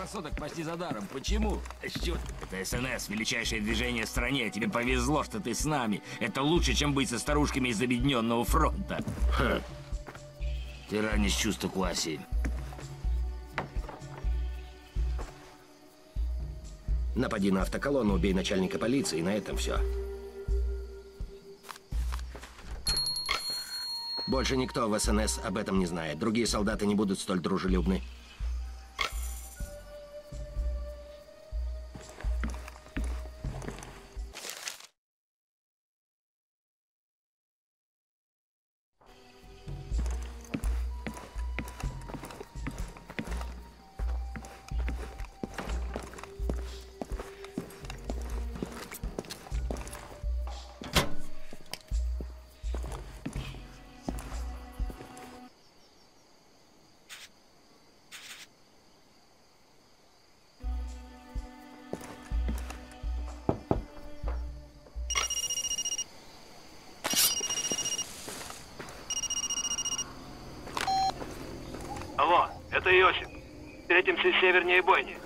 Рассудок почти за даром. Почему? Черт, это СНС, величайшее движение в стране. Тебе повезло, что ты с нами. Это лучше, чем быть со старушками из Объединенного фронта. Ха. Ты ранишь чувство Куаси. Напади на автоколонну, убей начальника полиции, и на этом все. Больше никто в СНС об этом не знает. Другие солдаты не будут столь дружелюбны. Иосиф. Встретимся севернее бойни.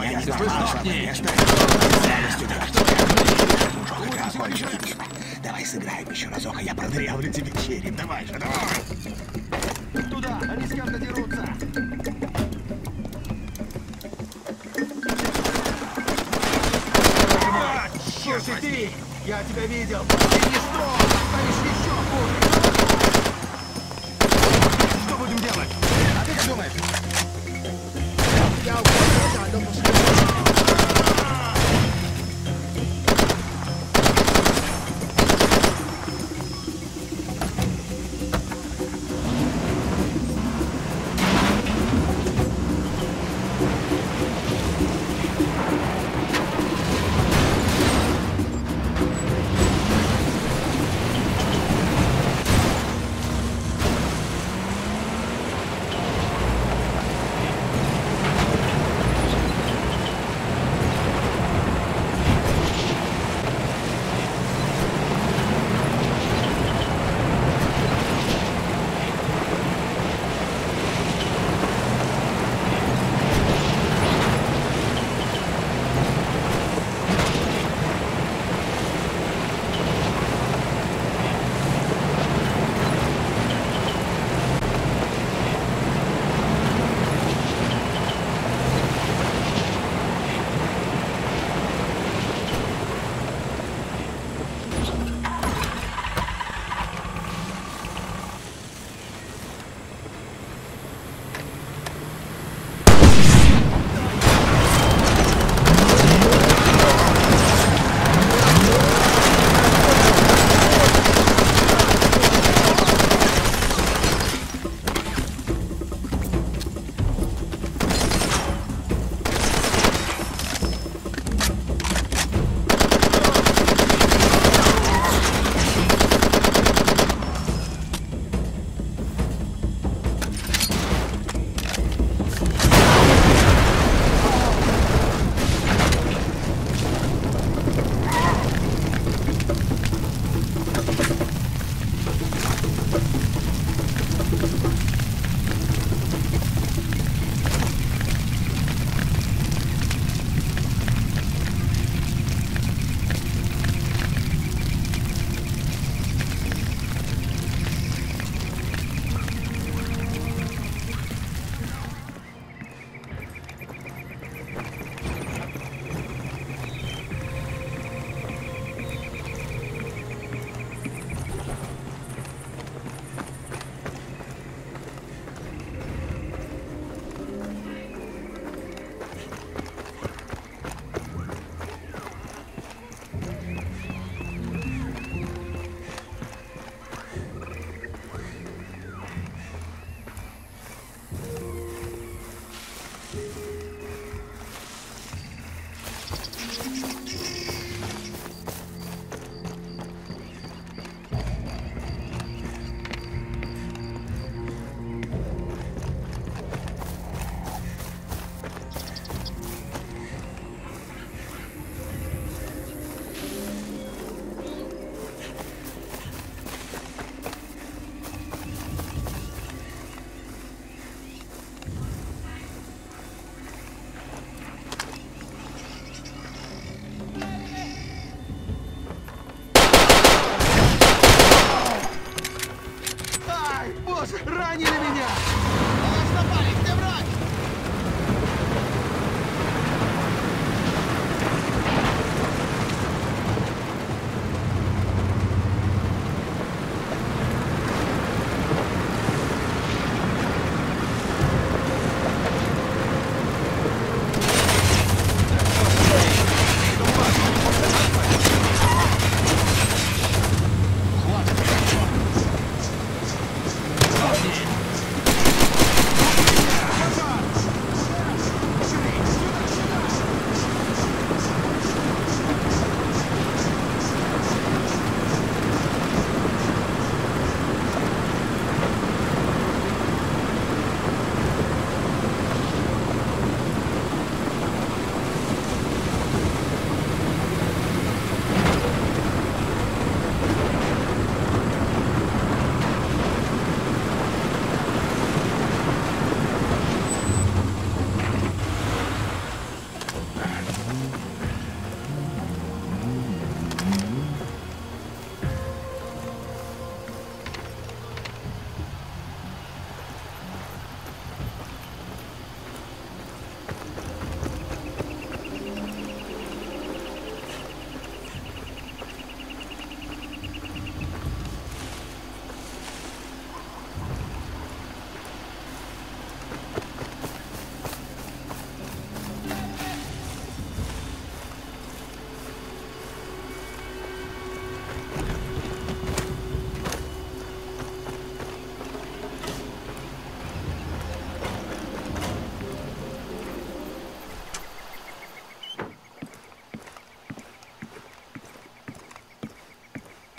Тобой. Я что Дружок, игра окончена. Давай сыграем еще разок, а я продырявлю тебе череп. Давай же, давай. Туда, они с кем-то дерутся. Черт, и ты! Я тебя видел! Ты не строг! Станешь еще хуже! Что будем делать? А ты как думаешь? Я уходил, Thank you.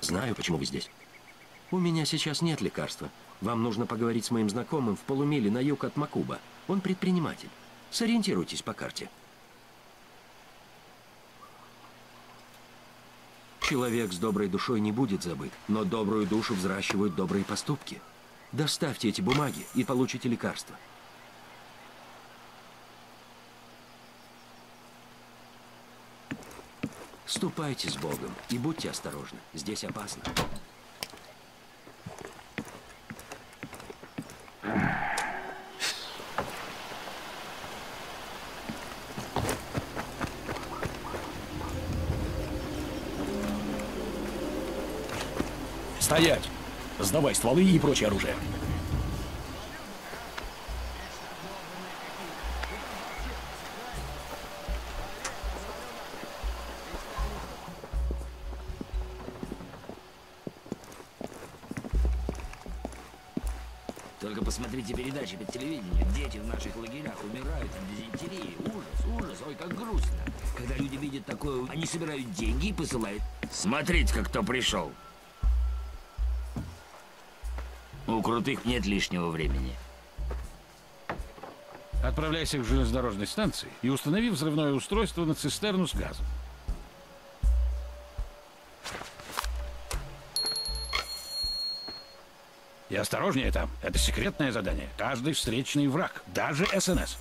Знаю, почему вы здесь. У меня сейчас нет лекарства. Вам нужно поговорить с моим знакомым в полумиле на юг от Макуба. Он предприниматель. Сориентируйтесь по карте. Человек с доброй душой не будет забыт, но добрую душу взращивают добрые поступки. Доставьте эти бумаги и получите лекарство. Ступайте с Богом и будьте осторожны. Здесь опасно. Стоять! Сдавай стволы и прочее оружие. Только посмотрите передачи по телевидению. Дети в наших лагерях умирают от дизентерии. Ужас, ужас, ой, как грустно. Когда люди видят такое, они собирают деньги и посылают. Смотрите, кто пришел. У крутых нет лишнего времени. Отправляйся к железнодорожной станции и установи взрывное устройство на цистерну с газом. Осторожнее там. Это секретное задание. Каждый встречный враг, даже СНС.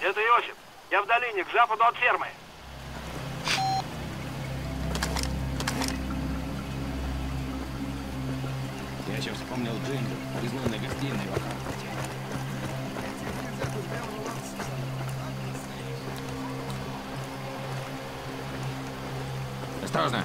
Это Иосиф. Я в долине, к западу от фермы. Я сейчас вспомнил Джинджер, изломной гостиной в Акарпате. Осторожно!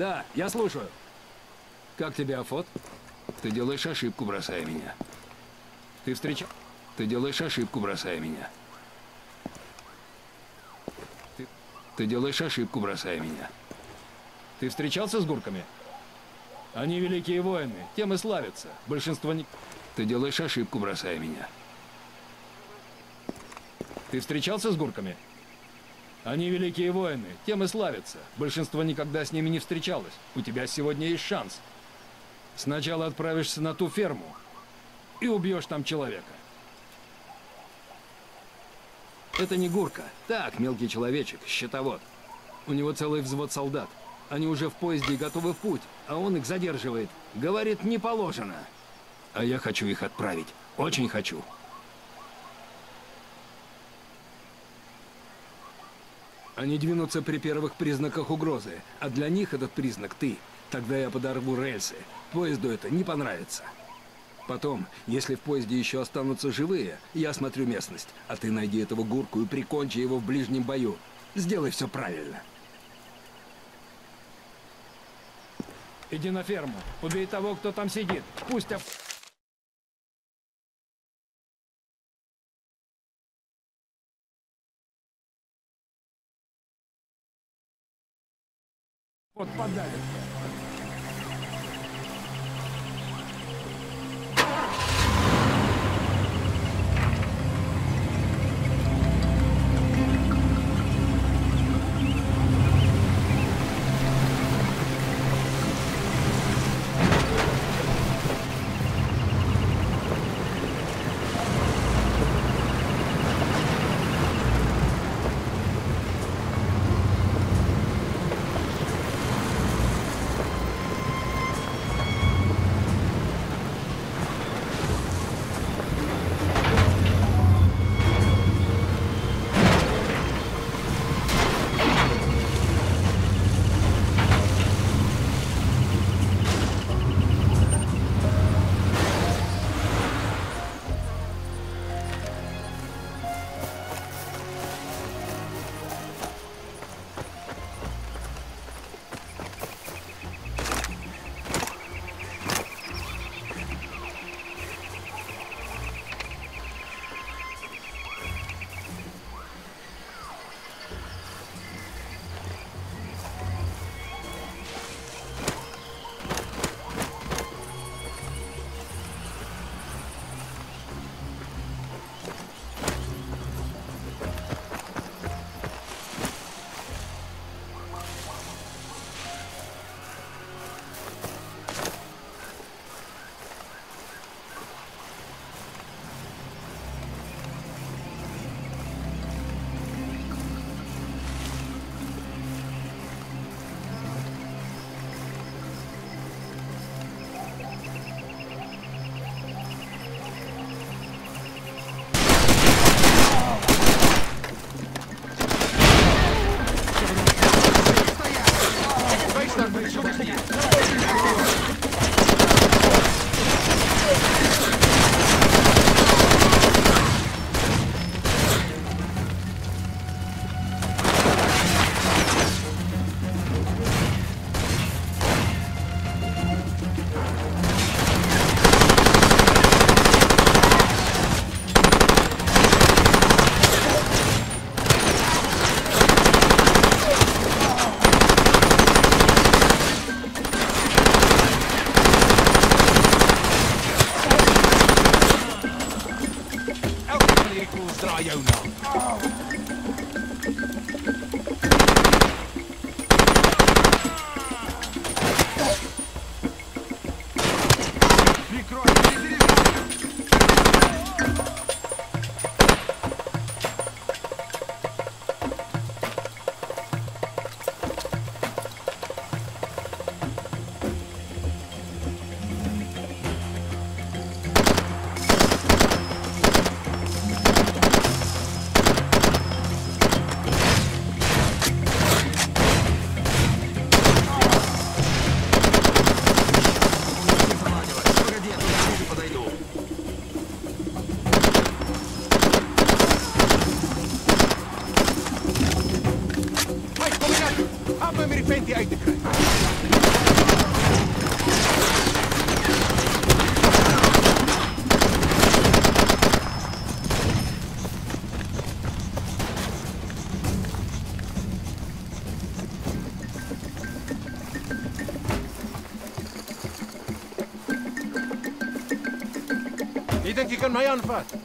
Да, я слушаю. Как тебе, Афот? Ты делаешь ошибку, бросая меня. Ты встречал... Ты делаешь ошибку, бросая меня. Ты, ты делаешь ошибку, бросая меня. Ты встречался с гурками? Они великие воины, тем и славятся. Большинство не... Ты делаешь ошибку, бросая меня. Ты встречался с гурками? Они великие воины, тем и славятся. Большинство никогда с ними не встречалось. У тебя сегодня есть шанс. Сначала отправишься на ту ферму и убьешь там человека. Это не Гурка. Так, мелкий человечек, щитовод. У него целый взвод солдат. Они уже в поезде готовы в путь, а он их задерживает. Говорит, не положено. А я хочу их отправить. Очень хочу. Они двинутся при первых признаках угрозы, а для них этот признак ты. Тогда я подорву рельсы. Поезду это не понравится. Потом, если в поезде еще останутся живые, я осмотрю местность, а ты найди этого гурку и прикончи его в ближнем бою. Сделай все правильно. Иди на ферму, убей того, кто там сидит. Пусть... об- Вот подавит. Neuanfahrt.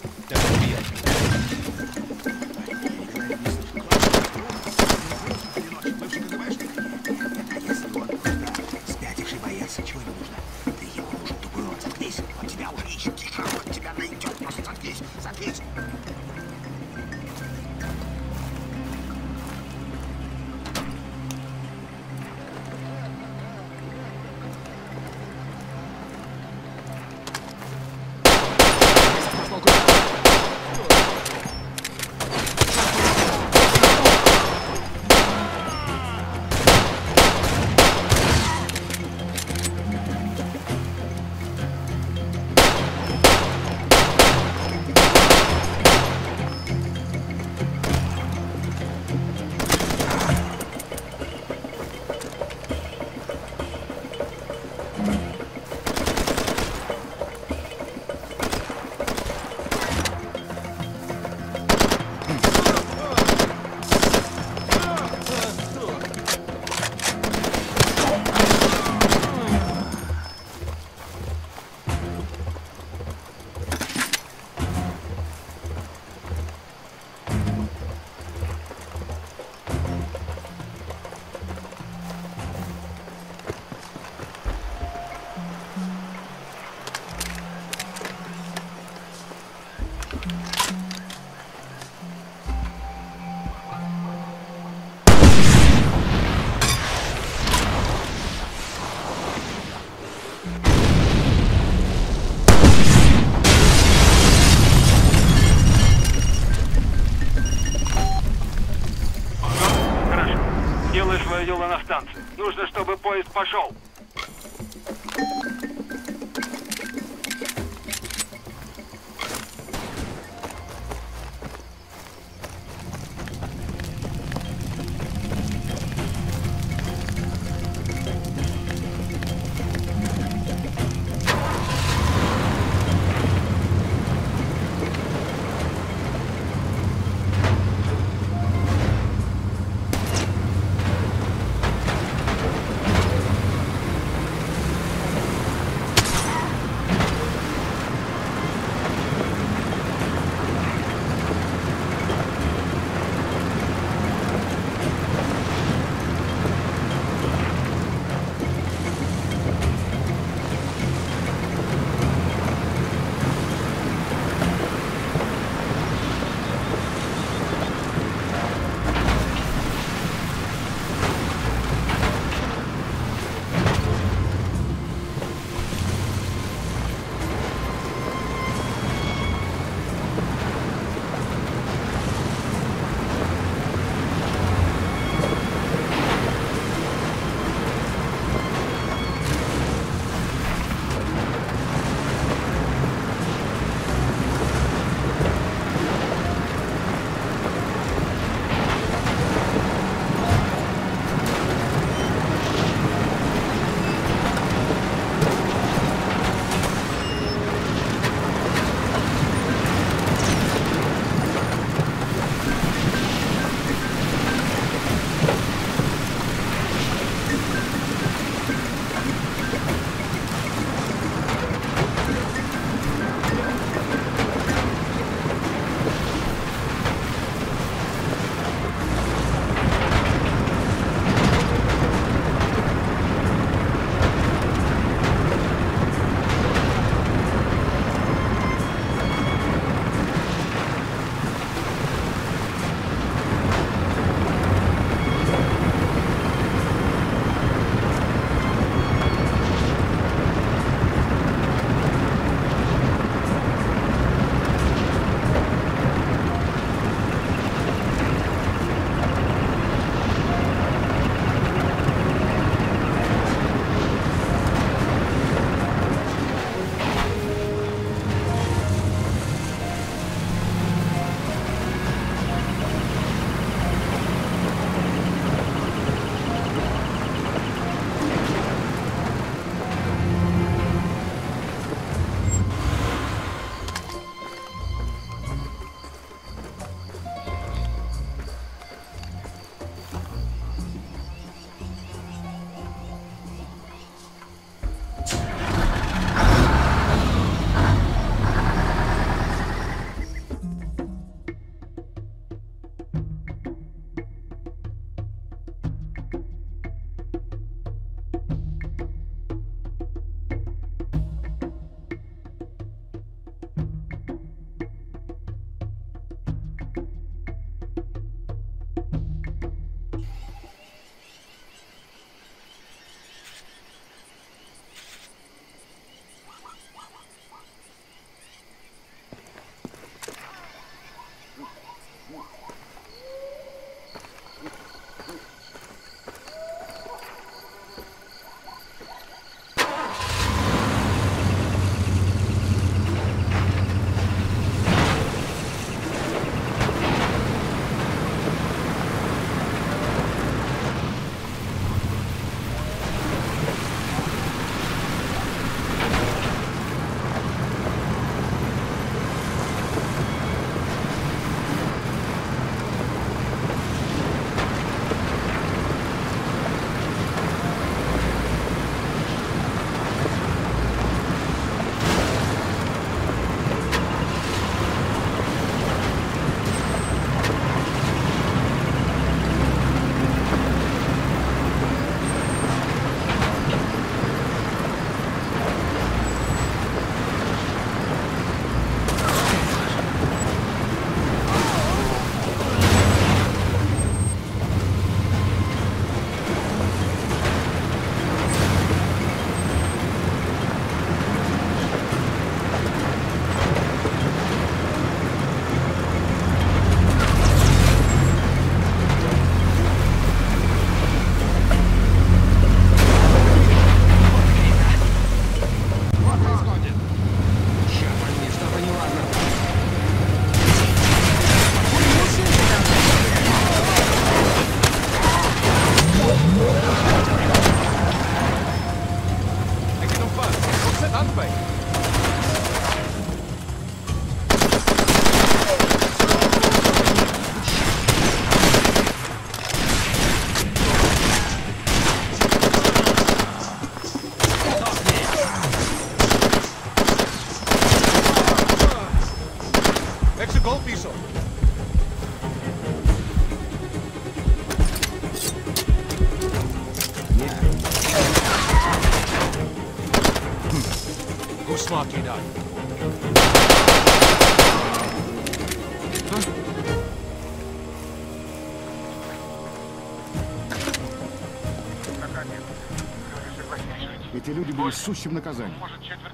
Эти люди были сущим наказанием.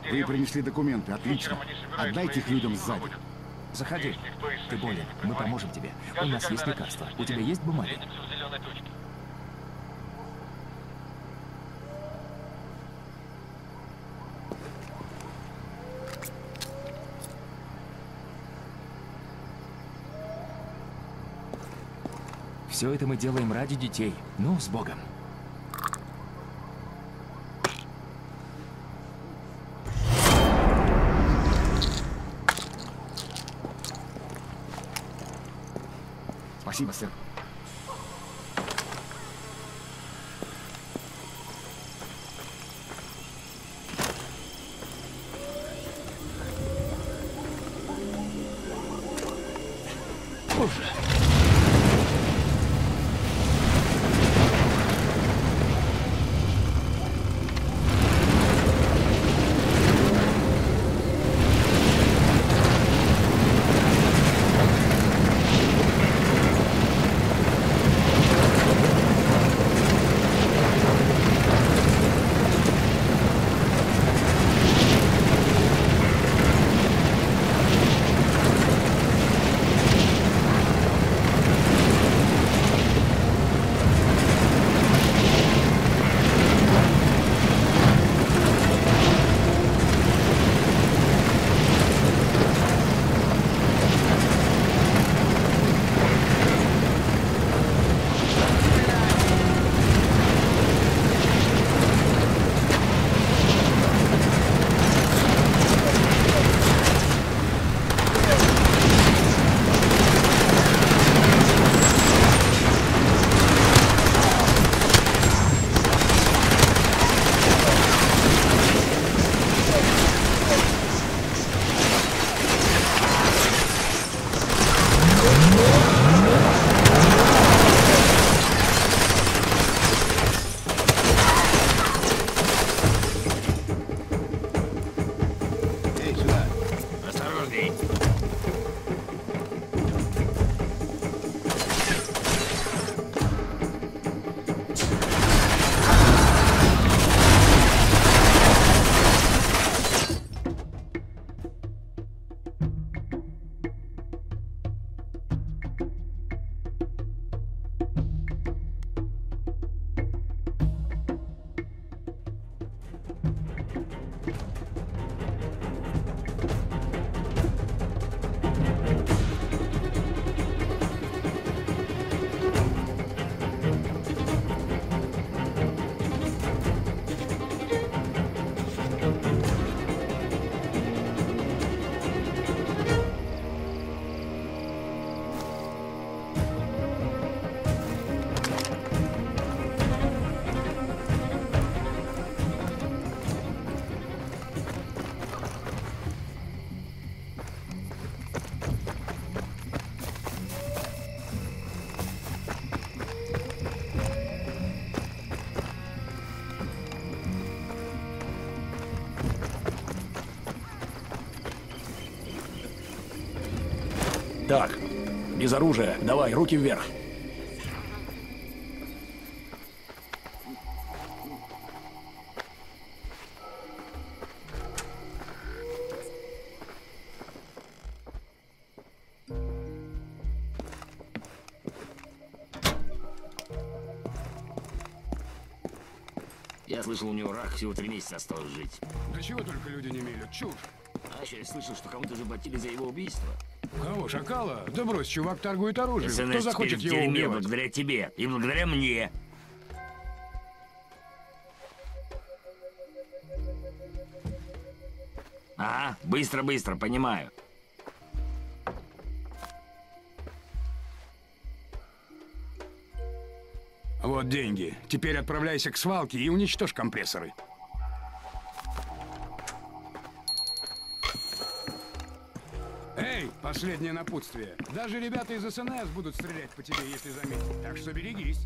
Вы принесли документы, отлично. Отдайте их людям сзади. Заходи. Ты болен. Мы поможем тебе. У нас есть лекарства. У тебя есть бумаги? Все это мы делаем ради детей. Ну, с Богом. Sebastián. Без оружия. Давай, руки вверх. Я слышал, у него рак всего три месяца осталось жить. Да чего только люди не мелют, чушь. А еще я слышал, что кому-то заплатили за его убийство. Кого, шакала? Да брось, чувак торгует оружием. СНС Кто захочет его убивать? благодаря тебе и благодаря мне. А, быстро-быстро, понимаю. Вот деньги. Теперь отправляйся к свалке и уничтожь компрессоры. Последнее напутствие. Даже ребята из СНС будут стрелять по тебе, если заметят. Так что берегись.